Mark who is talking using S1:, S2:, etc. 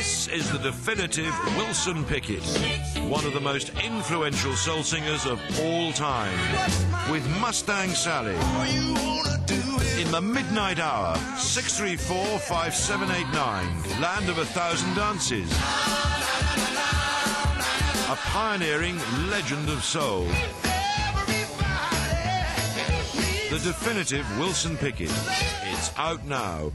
S1: This is the definitive Wilson Pickett, one of the most influential soul singers of all time, with Mustang Sally. In the midnight hour, 634 5789, Land of a Thousand Dances. A pioneering legend of soul. The definitive Wilson Pickett. It's out now.